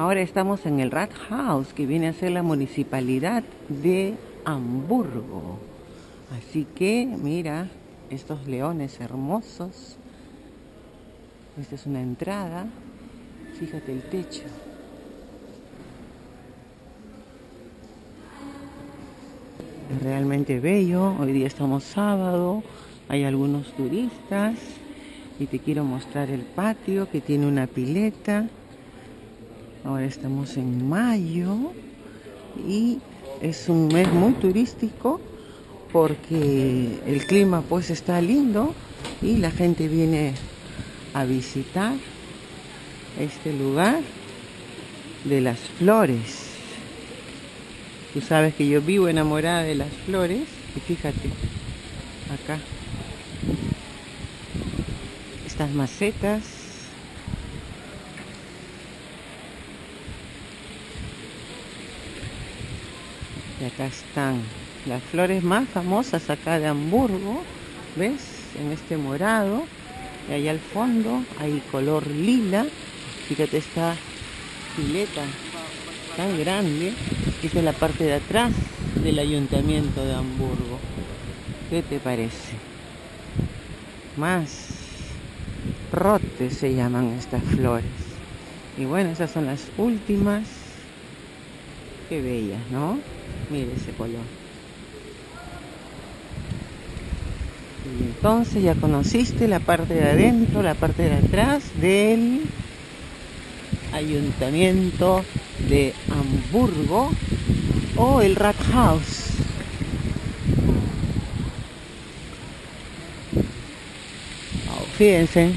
Ahora estamos en el Rathaus, que viene a ser la municipalidad de Hamburgo. Así que, mira, estos leones hermosos. Esta es una entrada. Fíjate el techo. Es realmente bello. Hoy día estamos sábado. Hay algunos turistas. Y te quiero mostrar el patio que tiene una pileta. Ahora estamos en mayo. Y es un mes muy turístico porque el clima pues está lindo y la gente viene a visitar este lugar de las flores. Tú sabes que yo vivo enamorada de las flores y fíjate, acá, estas macetas. Y acá están las flores más famosas acá de Hamburgo, ¿ves? En este morado. Y allá al fondo hay color lila. Fíjate esta pileta tan grande. Esta es la parte de atrás del ayuntamiento de Hamburgo. ¿Qué te parece? Más rotes se llaman estas flores. Y bueno, esas son las últimas. Qué bellas, ¿no? Mire ese color. Y entonces ya conociste la parte de adentro, la parte de atrás del ayuntamiento de Hamburgo o el Rathaus. fíjense,